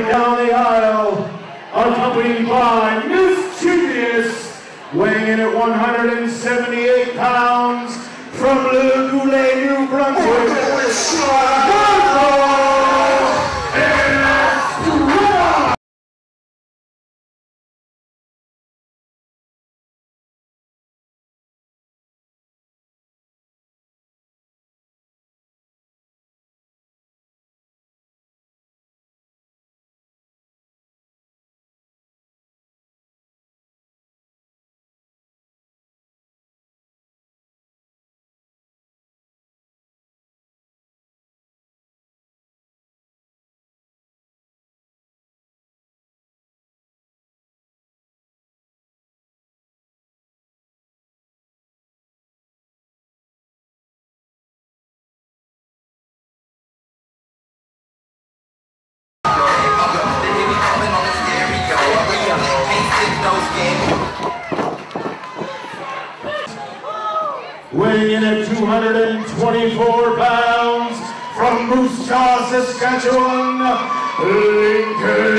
down the aisle, accompanied by Miss Chevius, weighing in at 178 224 pounds from Moose Jaw, Saskatchewan, Lincoln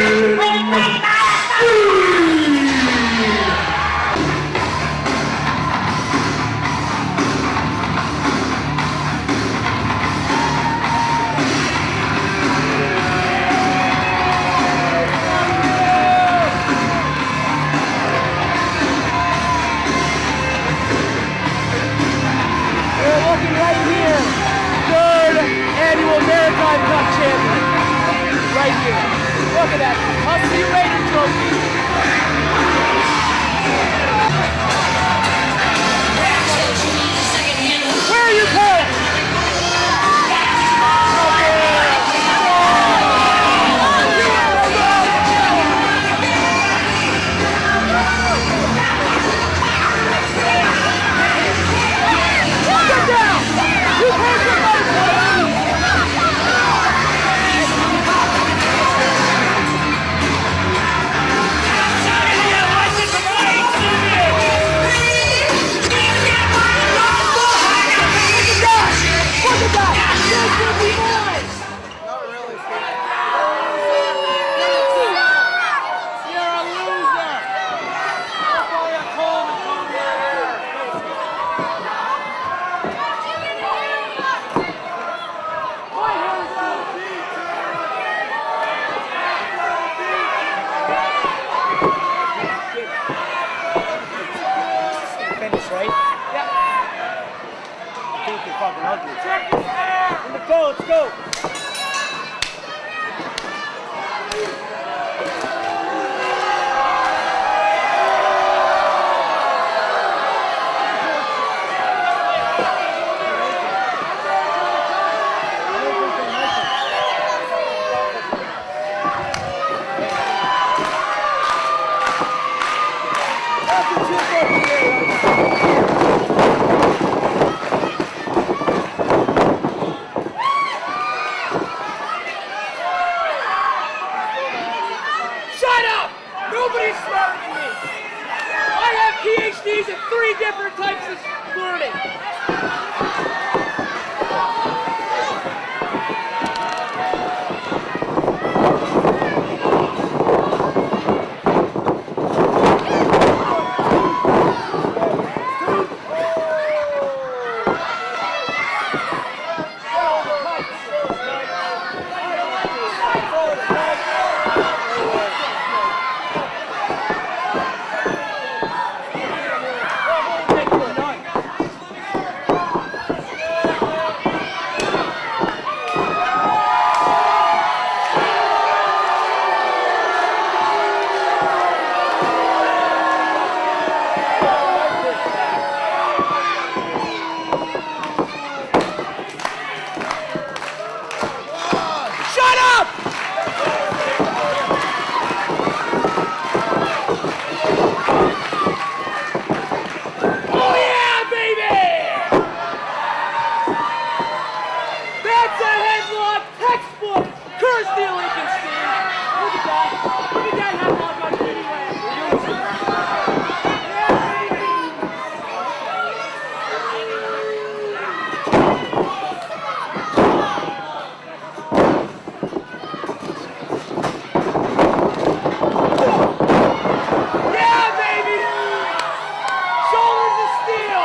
Right here. Look at that. Husky Raider trophy. That's a headlock textbook. Kirsty Lincoln Steen. Look at that. Look at that headlock on Katie Lamb. Yeah, baby! Shoulders of steel!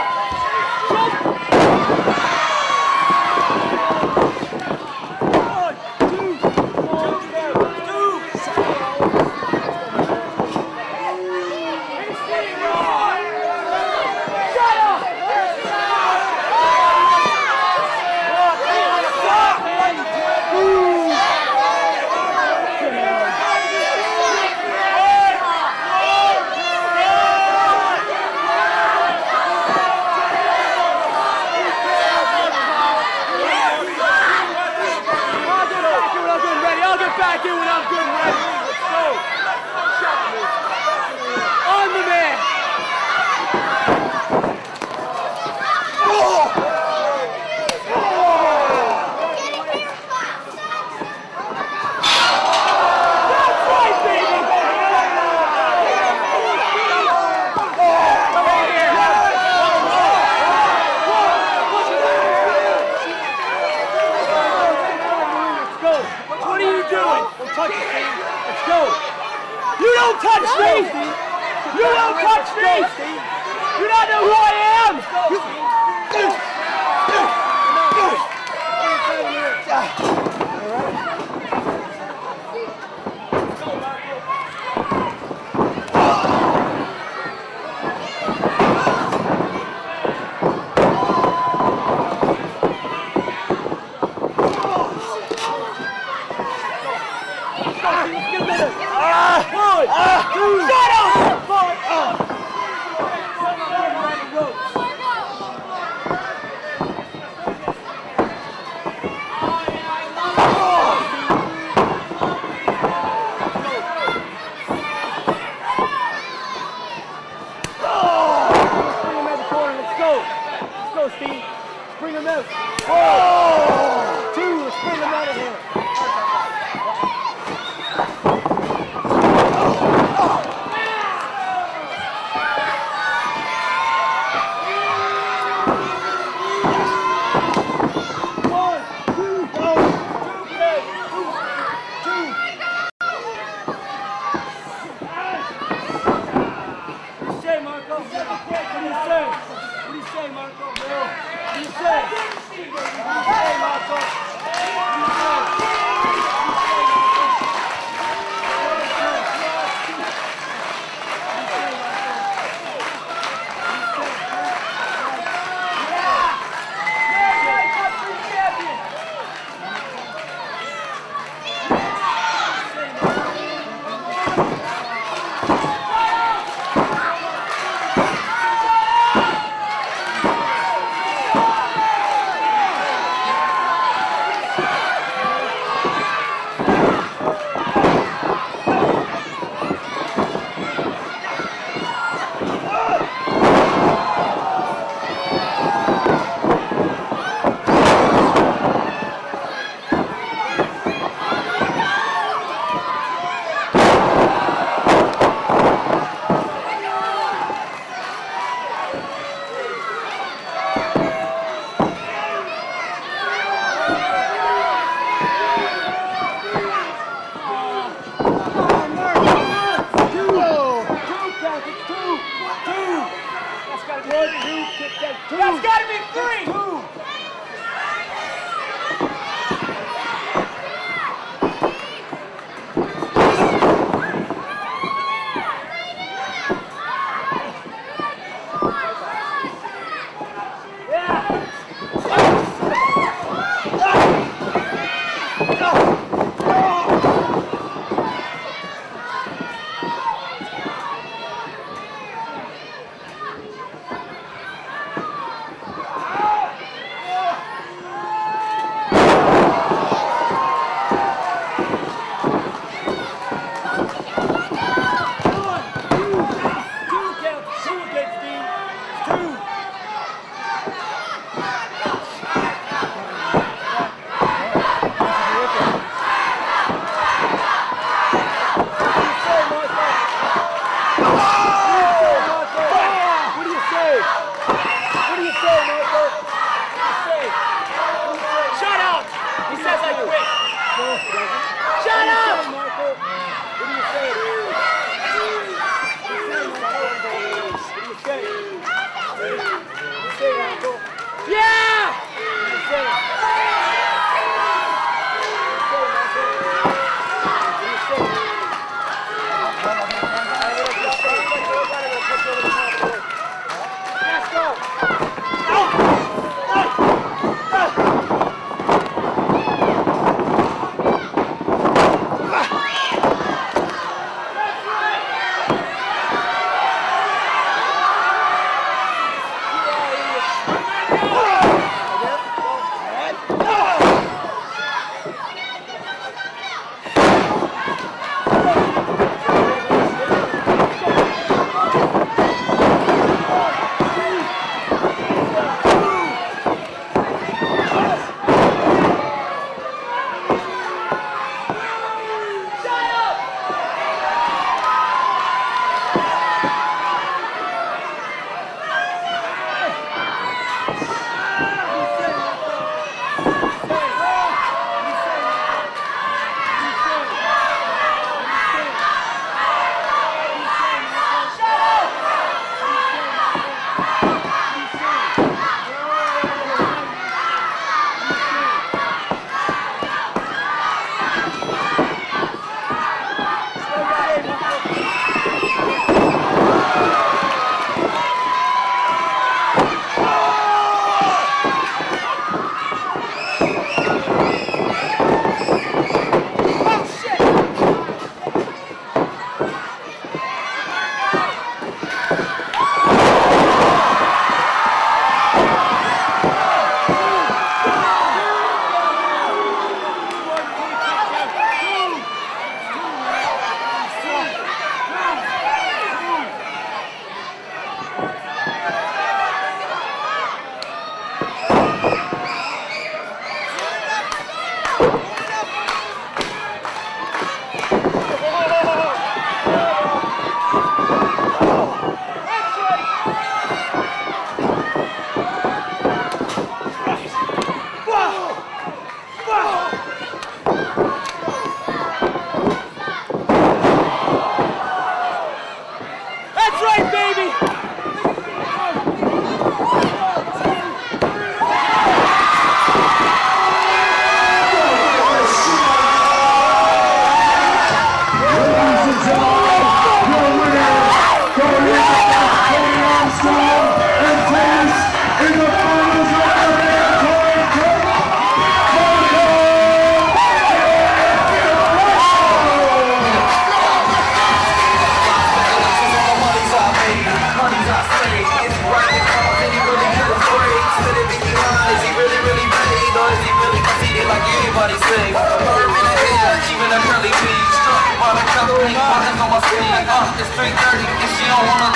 Jag har